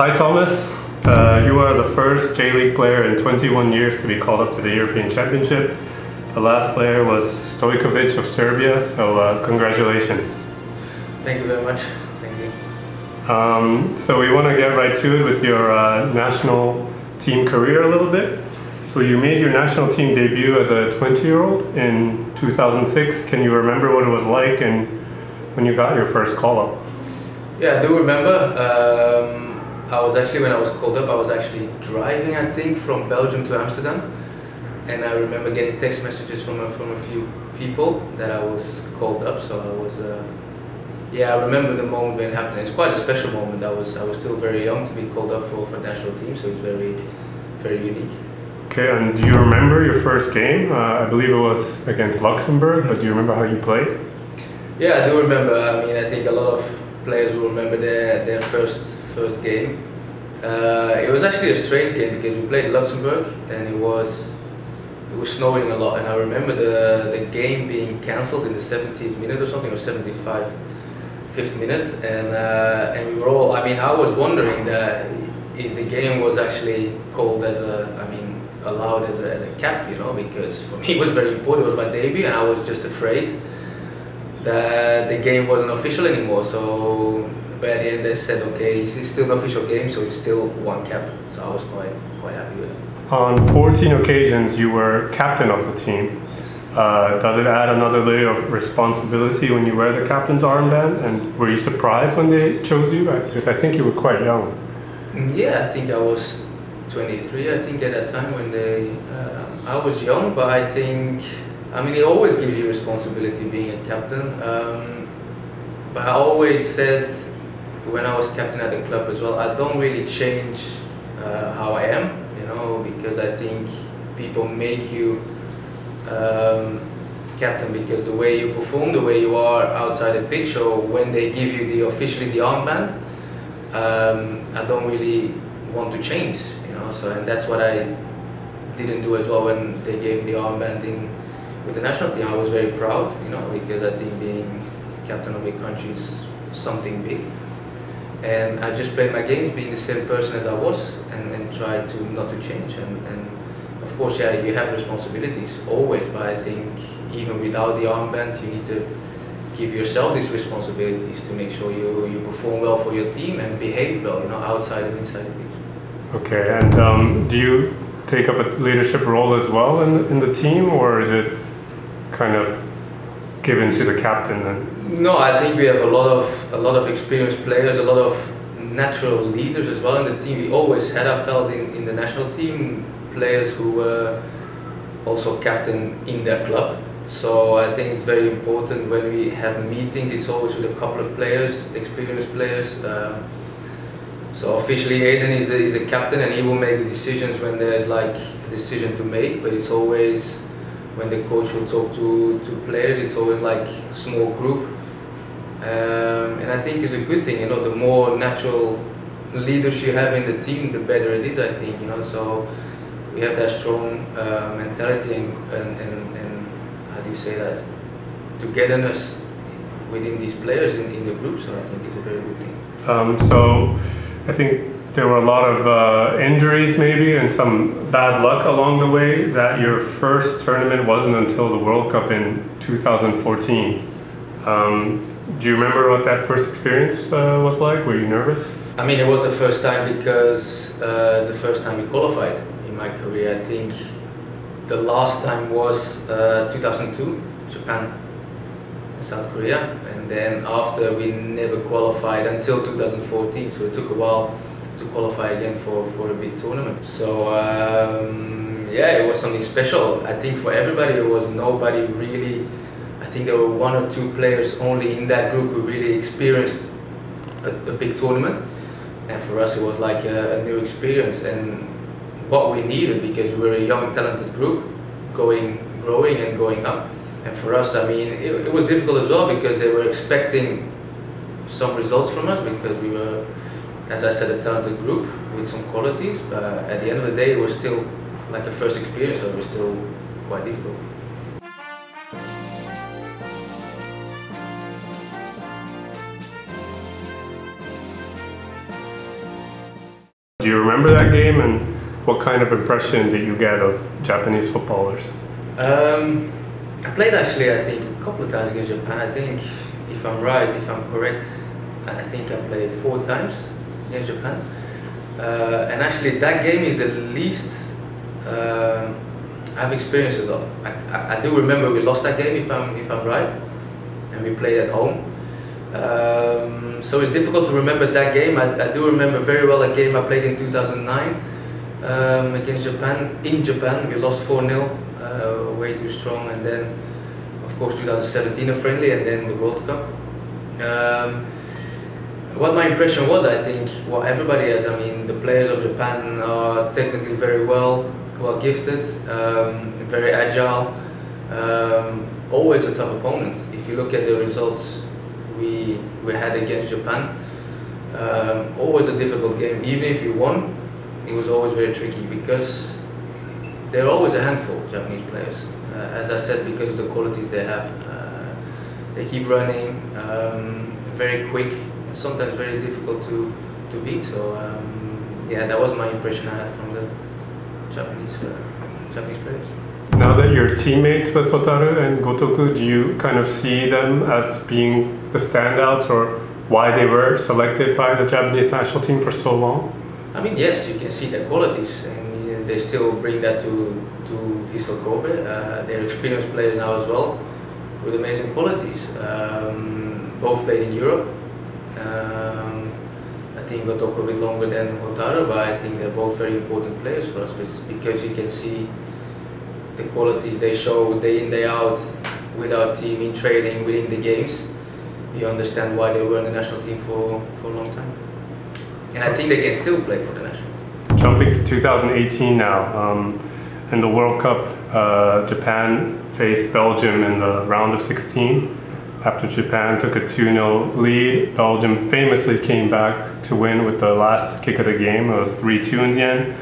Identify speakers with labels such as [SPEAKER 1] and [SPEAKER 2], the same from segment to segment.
[SPEAKER 1] Hi Thomas, uh, you are the first J League player in 21 years to be called up to the European Championship. The last player was Stojkovic of Serbia, so uh, congratulations.
[SPEAKER 2] Thank you very much. Thank you.
[SPEAKER 1] Um, so we want to get right to it with your uh, national team career a little bit. So you made your national team debut as a 20-year-old in 2006. Can you remember what it was like and when you got your first call-up?
[SPEAKER 2] Yeah, I do remember. Um, I was actually, when I was called up, I was actually driving, I think, from Belgium to Amsterdam. And I remember getting text messages from a, from a few people that I was called up. So I was, uh, yeah, I remember the moment when it happened. It's quite a special moment. I was, I was still very young to be called up for, for national team, so it's very, very unique.
[SPEAKER 1] Okay, and do you remember your first game? Uh, I believe it was against Luxembourg, but do you remember how you played?
[SPEAKER 2] Yeah, I do remember. I mean, I think a lot of players will remember their, their first first game. Uh, it was actually a strange game because we played Luxembourg and it was it was snowing a lot and I remember the the game being cancelled in the 70th minute or something or 75 fifth minute and uh, and we were all I mean I was wondering that if the game was actually called as a I mean allowed as a, as a cap you know because for me it was very important it was my debut and I was just afraid that the game wasn't official anymore. So by the end they said, okay, it's still an official game, so it's still one cap. So I was quite quite happy with it.
[SPEAKER 1] On 14 occasions, you were captain of the team. Uh, does it add another layer of responsibility when you wear the captain's armband? And were you surprised when they chose you? Because I think you were quite young.
[SPEAKER 2] Mm, yeah, I think I was 23. I think at that time when they, uh, I was young, but I think I mean, it always gives you responsibility being a captain. Um, but I always said when I was captain at the club as well, I don't really change uh, how I am, you know, because I think people make you um, captain because the way you perform, the way you are outside the pitch, or when they give you the officially the armband, um, I don't really want to change, you know. So and that's what I didn't do as well when they gave me the armband in with the national team, I was very proud, you know, because I think being captain of a country is something big. And I just played my games being the same person as I was and, and tried to not to change. And, and of course, yeah, you have responsibilities always, but I think even without the armband, you need to give yourself these responsibilities to make sure you, you perform well for your team and behave well, you know, outside and inside the pitch.
[SPEAKER 1] Okay, and um, do you take up a leadership role as well in, in the team, or is it kind of given to the captain then?
[SPEAKER 2] No, I think we have a lot of a lot of experienced players, a lot of natural leaders as well in the team. We always had, I felt, in, in the national team, players who were also captain in their club. So I think it's very important when we have meetings, it's always with a couple of players, experienced players. Uh, so officially Eden is the, is the captain and he will make the decisions when there's like a decision to make, but it's always when the coach will talk to, to players, it's always like a small group. Um, and I think it's a good thing, you know, the more natural leaders you have in the team, the better it is, I think, you know. So we have that strong uh, mentality and, and, and, and, how do you say that, togetherness within these players in, in the group, so I think it's a very good thing.
[SPEAKER 1] Um, so I think there were a lot of uh, injuries maybe and some bad luck along the way that your first tournament wasn't until the World Cup in 2014. Um, do you remember what that first experience uh, was like? Were you nervous?
[SPEAKER 2] I mean, it was the first time because uh, the first time we qualified in my career. I think the last time was uh, 2002, Japan, South Korea, and then after we never qualified until 2014. So it took a while to qualify again for, for a big tournament. So um, yeah, it was something special. I think for everybody it was nobody really, think there were one or two players only in that group who really experienced a, a big tournament. And for us it was like a, a new experience and what we needed because we were a young talented group going, growing and going up. And for us, I mean, it, it was difficult as well because they were expecting some results from us because we were as I said, a talented group with some qualities, but at the end of the day, it was still like a first experience, so it was still quite difficult.
[SPEAKER 1] Do you remember that game and what kind of impression did you get of Japanese footballers?
[SPEAKER 2] Um, I played actually, I think, a couple of times against Japan. I think, if I'm right, if I'm correct, I think I played four times against Japan. Uh, and actually, that game is the least uh, I have experiences of. I, I, I, do remember we lost that game, if I'm if I'm right, and we played at home. Um, so it's difficult to remember that game. I, I, do remember very well a game I played in 2009 um, against Japan. In Japan, we lost 4 0, uh, way too strong, and then, of course, 2017 a friendly, and then the World Cup. Um, what my impression was, I think, what everybody has. I mean, the players of Japan are technically very well, well gifted, um, very agile, um, always a tough opponent. If you look at the results we we had against Japan. Um, always a difficult game. Even if you won, it was always very tricky because they're always a handful, Japanese players. Uh, as I said, because of the qualities they have. Uh, they keep running, um, very quick, sometimes very difficult to, to beat. So um, yeah, that was my impression I had from the Japanese uh, Japanese players.
[SPEAKER 1] Now that you're teammates with Hotaru and Gotoku, do you kind of see them as being the standouts or why they were selected by the Japanese national team for so long?
[SPEAKER 2] I mean, yes, you can see their qualities, and they still bring that to to Vissel Kobe. Uh, they're experienced players now as well, with amazing qualities. Um, both played in Europe. Um, I think Gotoku a bit longer than Hotaru, but I think they're both very important players for us because you can see the qualities they show day in day out with our team in training within the games you understand why they were in the national team for, for a long time and I think they can still play for the national team.
[SPEAKER 1] Jumping to 2018 now, um, in the World Cup, uh, Japan faced Belgium in the round of 16. After Japan took a 2-0 lead, Belgium famously came back to win with the last kick of the game. It was 3-2 in the end.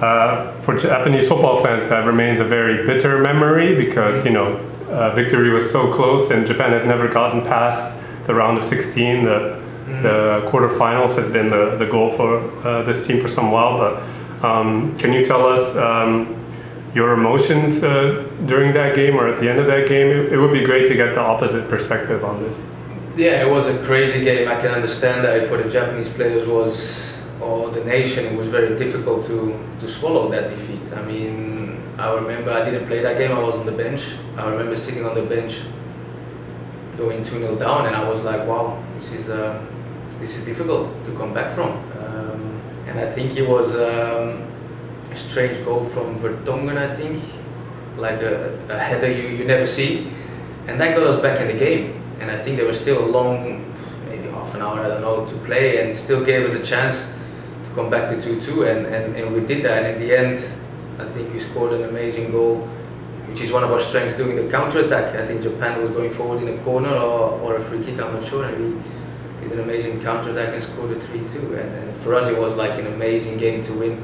[SPEAKER 1] Uh, for Japanese football fans, that remains a very bitter memory because you know uh, victory was so close, and Japan has never gotten past the round of 16. The mm-hmm. the quarterfinals has been the, the goal for uh, this team for some while. But um, can you tell us um, your emotions uh, during that game or at the end of that game? It, it would be great to get the opposite perspective on this.
[SPEAKER 2] Yeah, it was a crazy game. I can understand that for the Japanese players was or the nation, it was very difficult to, to swallow that defeat. I mean, I remember I didn't play that game, I was on the bench. I remember sitting on the bench going 2 0 down, and I was like, wow, this is, uh, this is difficult to come back from. Um, and I think it was um, a strange goal from Vertonghen, I think, like a, a header you, you never see. And that got us back in the game. And I think there was still a long, maybe half an hour, I don't know, to play, and still gave us a chance come back to 2-2 and, and, and we did that and in the end I think we scored an amazing goal which is one of our strengths doing the counter-attack. I think Japan was going forward in a corner or, or a free kick, I'm not sure, and we did an amazing counter-attack and scored a 3-2 and, and, for us it was like an amazing game to win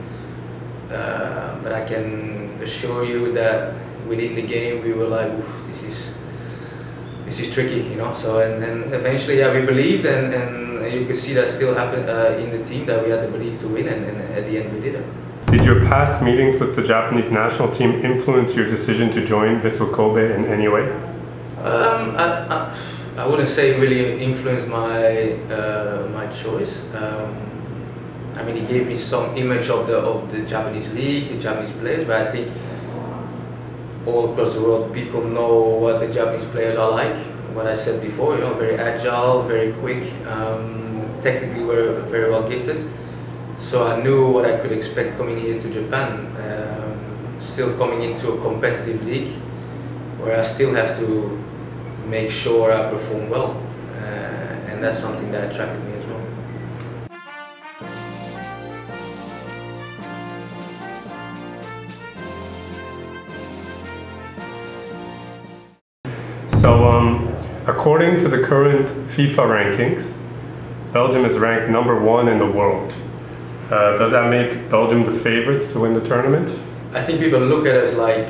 [SPEAKER 2] uh, but I can assure you that within the game we were like, this is this is tricky, you know. So and then eventually, yeah, we believed, and, and you could see that still happen uh, in the team that we had the belief to win, and, and at the end we did it.
[SPEAKER 1] Did your past meetings with the Japanese national team influence your decision to join Vissel Kobe in any way?
[SPEAKER 2] Um, I, I, I, wouldn't say really influenced my uh, my choice. Um, I mean, it gave me some image of the of the Japanese league, the Japanese players, but I think all across the world, people know what the Japanese players are like. What I said before, you know, very agile, very quick, um, technically very, very well gifted. So I knew what I could expect coming here to Japan. Um, still coming into a competitive league where I still have to make sure I perform well. Uh, and that's something that attracted me as well.
[SPEAKER 1] So, um, according to the current FIFA rankings, Belgium is ranked number one in the world. Uh, does that make Belgium the favorites to win the tournament?
[SPEAKER 2] I think people look at us like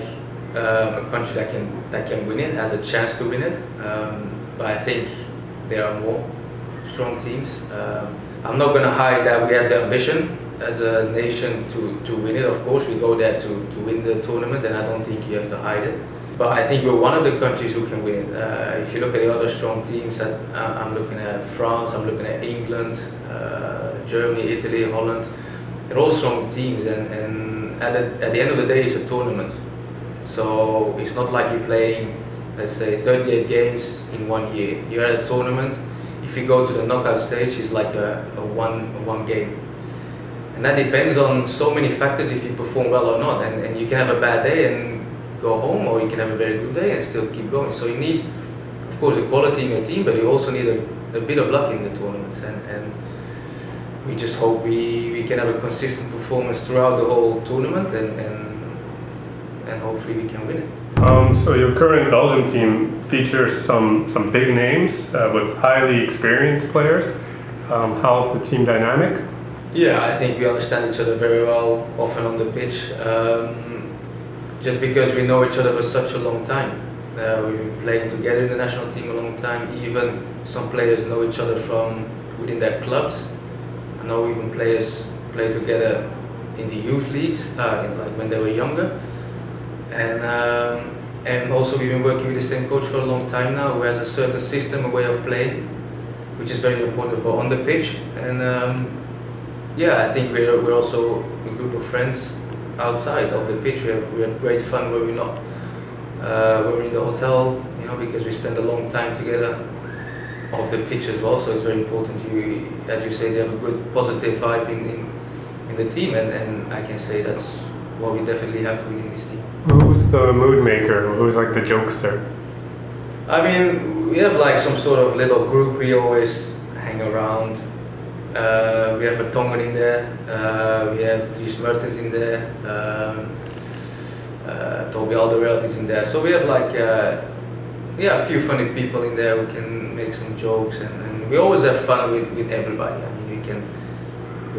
[SPEAKER 2] um, a country that can that can win it, has a chance to win it. Um, but I think there are more strong teams. Um, I'm not going to hide that we have the ambition as a nation to, to win it. Of course, we go there to, to win the tournament, and I don't think you have to hide it. But I think we're one of the countries who can win. Uh, if you look at the other strong teams, that I'm looking at France, I'm looking at England, uh, Germany, Italy, Holland. They're all strong teams, and, and at, the, at the end of the day, it's a tournament. So it's not like you're playing, let's say, 38 games in one year. You're at a tournament. If you go to the knockout stage, it's like a, a one a one game. And that depends on so many factors if you perform well or not. And, and you can have a bad day and go home, or you can have a very good day and still keep going. So you need, of course, a quality in your team, but you also need a, a bit of luck in the tournaments. And, and we just hope we, we can have a consistent performance throughout the whole tournament and, and, and hopefully we can win it.
[SPEAKER 1] Um, so your current Belgium team features some, some big names uh, with highly experienced players. Um, how's the team dynamic?
[SPEAKER 2] Yeah, I think we understand each other very well, often on the pitch. Um, just because we know each other for such a long time. Uh, we've been playing together in the national team a long time. Even some players know each other from within their clubs. I know even players play together in the youth leagues, uh, like when they were younger. And um, and also we've been working with the same coach for a long time now, who has a certain system, a way of playing, which is very important for on the pitch. And um, yeah, I think we're, we're also a group of friends outside of the pitch. We have, we have great fun where we're not, uh, when we're in the hotel, you know, because we spend a long time together off the pitch as well. So it's very important. You, as you say, they have a good positive vibe in, in, in the team, and, and I can say that's what we definitely have within this team.
[SPEAKER 1] Who's the mood maker? Who's like the jokester?
[SPEAKER 2] I mean, we have like some sort of little group we always hang around uh, we have Vertonghen in there, uh, we have Dries Mertens in there, um, uh, Toby Alderweireld is in there. So we have like, uh, yeah, a few funny people in there who can make some jokes and, and we always have fun with, with everybody. I mean, you can,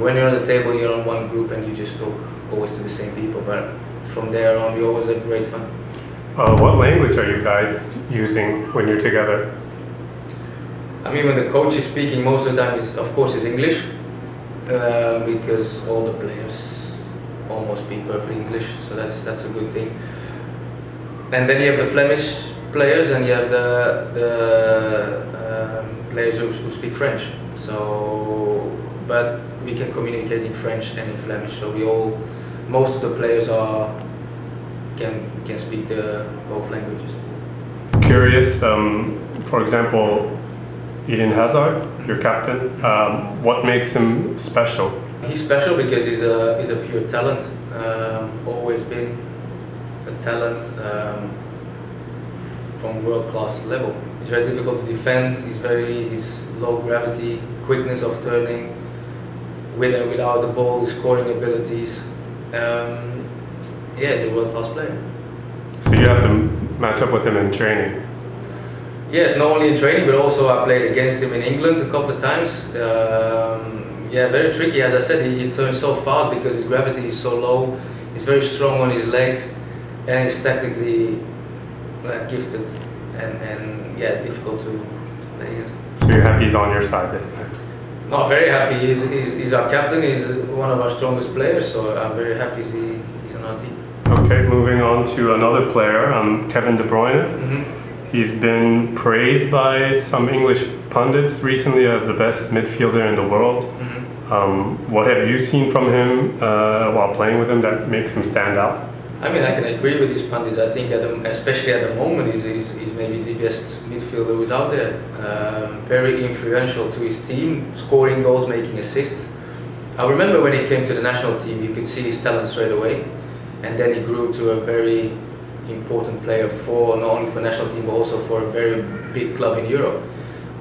[SPEAKER 2] when you're on the table, you're on one group and you just talk always to the same people, but from there on, we always have great fun.
[SPEAKER 1] Uh, what language are you guys using when you're together?
[SPEAKER 2] I mean, when the coach is speaking, most of the time, is of course, is English, uh, because all the players almost speak perfect English, so that's that's a good thing. And then you have the Flemish players, and you have the the um, players who, who speak French. So, but we can communicate in French and in Flemish. So we all, most of the players are can can speak the both languages.
[SPEAKER 1] Curious, um, for example, Eden Hazard, your captain. Um, what makes him special?
[SPEAKER 2] He's special because he's a he's a pure talent. Um, always been a talent um, from world class level. He's very difficult to defend. He's very he's low gravity, quickness of turning, with and without the ball, his scoring abilities. Um, yeah, he's a world class player.
[SPEAKER 1] So you have to match up with him in training.
[SPEAKER 2] Yes, not only in training, but also I played against him in England a couple of times. Um, yeah, very tricky. As I said, he, he, turns so fast because his gravity is so low. He's very strong on his legs, and he's tactically uh, gifted, and, and yeah, difficult to, to play against.
[SPEAKER 1] So you're happy he's on your side this time?
[SPEAKER 2] Not very happy. He's, he's, he's our captain. He's one of our strongest players, so I'm very happy he, he's on our team.
[SPEAKER 1] Okay, moving on to another player, um, Kevin De Bruyne. Mm -hmm. He's been praised by some English pundits recently as the best midfielder in the world. Mm-hmm. Um, what have you seen from him uh, while playing with him that makes him stand out?
[SPEAKER 2] I mean, I can agree with these pundits. I think, at the, especially at the moment, he's, he's, he's, maybe the best midfielder who's out there. Um, very influential to his team, scoring goals, making assists. I remember when he came to the national team, you could see his talent straight away, and then he grew to a very important player for not only for national team but also for a very big club in Europe,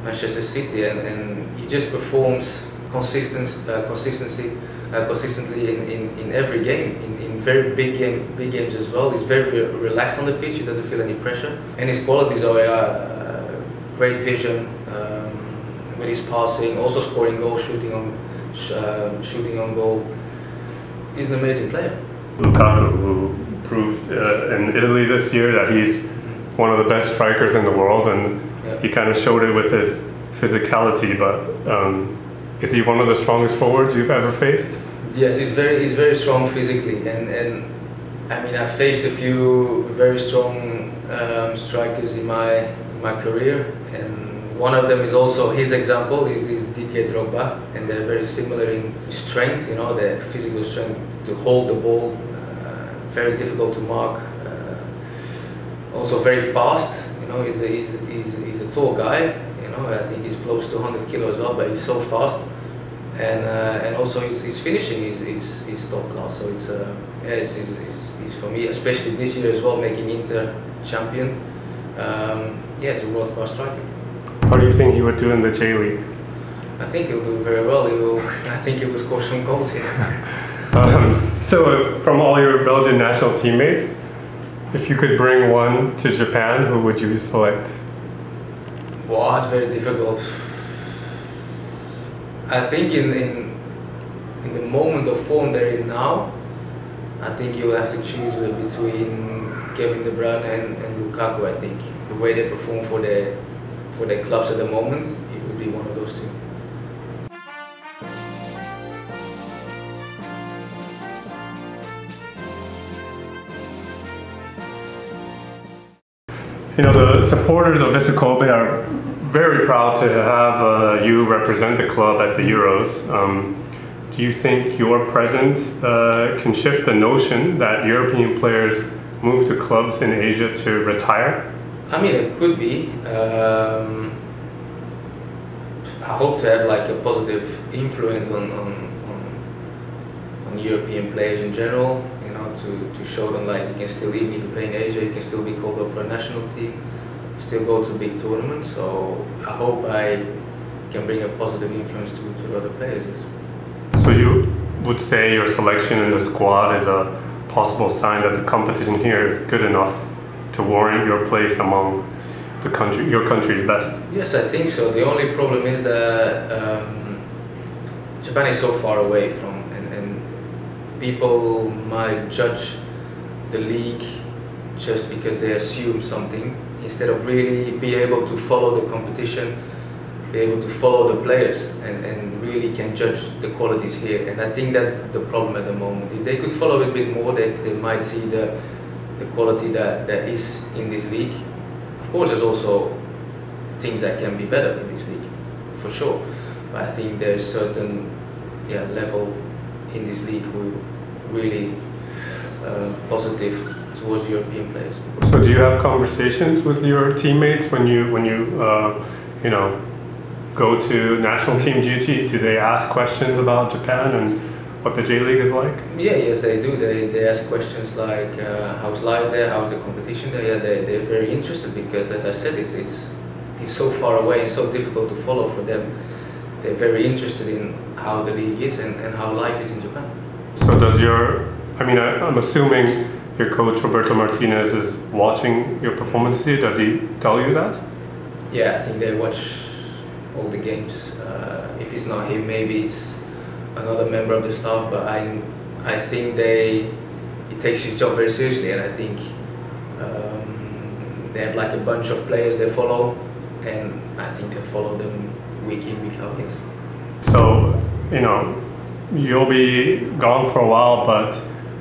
[SPEAKER 2] Manchester City, and, and he just performs consistent, uh, consistency, uh, consistently in, in, in every game, in, in very big game, big games as well. He's very relaxed on the pitch. He doesn't feel any pressure, and his qualities are uh, great vision um, with his passing, also scoring goals, shooting on, um, shooting on goal. He's an amazing player.
[SPEAKER 1] Lukaku, who proved uh, in Italy this year that he's one of the best strikers in the world, and yeah. he kind of showed it with his physicality. But um, is he one of the strongest forwards you've ever faced?
[SPEAKER 2] Yes, he's very he's very strong physically, and and I mean I faced a few very strong um, strikers in my my career, and one of them is also his example is, is Didier Drogba, and they're very similar in strength. You know, their physical strength to hold the ball, uh, very difficult to mark. Uh, also very fast. You know, he's a, he's, he's, he's a tall guy. You know, I think he's close to 100 kilos as well, but he's so fast and uh, and also his, his finishing is, is, is top class. So it's uh, yeah, it's, it's, it's, it's, for me, especially this year as well, making Inter champion. Um, yeah, it's a world class striker.
[SPEAKER 1] How do you think he would do in the J League?
[SPEAKER 2] I think he'll do very well. He will. I think he will score some goals here.
[SPEAKER 1] um, so, uh, from all your Belgian national teammates, if you could bring one to Japan, who would you select?
[SPEAKER 2] Wow, it's very difficult. I think in, in in the moment of form they're in now, I think you will have to choose between Kevin De Bruyne and, and Lukaku. I think the way they perform for their for their clubs at the moment, it would be one of those two.
[SPEAKER 1] You know, the supporters of Vissel Kobe are very proud to have uh, you represent the club at the Euros. Um, do you think your presence uh, can shift the notion that European players move to clubs in Asia to retire?
[SPEAKER 2] I mean, it could be. Um, I hope to have like a positive influence on, on, on, on European players in general. To, to show them like you can still even if you play in Asia, you can still be called up for a national team, still go to big tournaments. So I hope I can bring a positive influence to, to other players. Yes.
[SPEAKER 1] So you would say your selection in the squad is a possible sign that the competition here is good enough to warrant your place among the country, your country's best?
[SPEAKER 2] Yes, I think so. The only problem is that um, Japan is so far away from, people might judge the league just because they assume something instead of really be able to follow the competition be able to follow the players and, and really can judge the qualities here. And I think that's the problem at the moment. If they could follow it a bit more, they, they might see the, the quality that, that is in this league. Of course, there's also things that can be better in this league, for sure. But I think there's certain yeah, level in this league who really uh, positive towards European players.
[SPEAKER 1] So, do you have conversations with your teammates when you when you uh, you know go to national team duty, do they ask questions about Japan and what the J League is like?
[SPEAKER 2] Yeah, yes, they do. They, they ask questions like uh, how's life there, how's the competition there. Yeah, they, they're very interested because, as I said, it's, it's, it's so far away and so difficult to follow for them. They're very interested in how the league is and, and how life is in Japan.
[SPEAKER 1] So, does your, I mean, I, I'm assuming your coach Roberto Martinez is watching your performance here. Does he tell you that?
[SPEAKER 2] Yeah, I think they watch all the games. Uh, if it's not him, maybe it's another member of the staff. But I, I think they, he takes his job very seriously, and I think um, they have like a bunch of players they follow, and I think they follow them week in, week out. Yes.
[SPEAKER 1] So, you know, you'll be gone for a while, but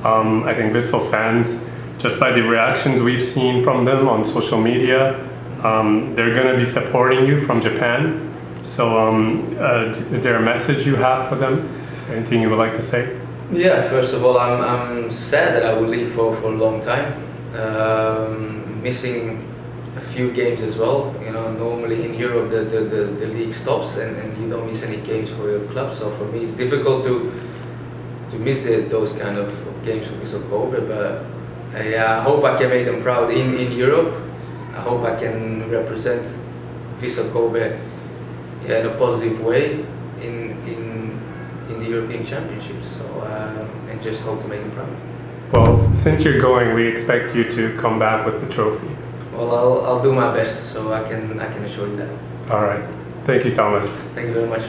[SPEAKER 1] um, I think Vissel fans, just by the reactions we've seen from them on social media, um, they're going to be supporting you from Japan. So, um, uh, is there a message you have for them? Anything you would like to say?
[SPEAKER 2] Yeah, first of all, I'm, I'm sad that I will leave for, for a long time. Um, missing few games as well. You know, normally in Europe the, the, the, the, league stops and, and you don't miss any games for your club. So for me, it's difficult to to miss the, those kind of, of games for Vissel Kobe. But uh, I hope I can make them proud in, in Europe. I hope I can represent Vissel Kobe yeah, in a positive way in in in the European Championships. So uh, and just hope to make them proud.
[SPEAKER 1] Well, since you're going, we expect you to come back with the trophy.
[SPEAKER 2] Well, I'll, I'll do my best, so I can I can assure you that.
[SPEAKER 1] All right. Thank you, Thomas.
[SPEAKER 2] Thank you very much.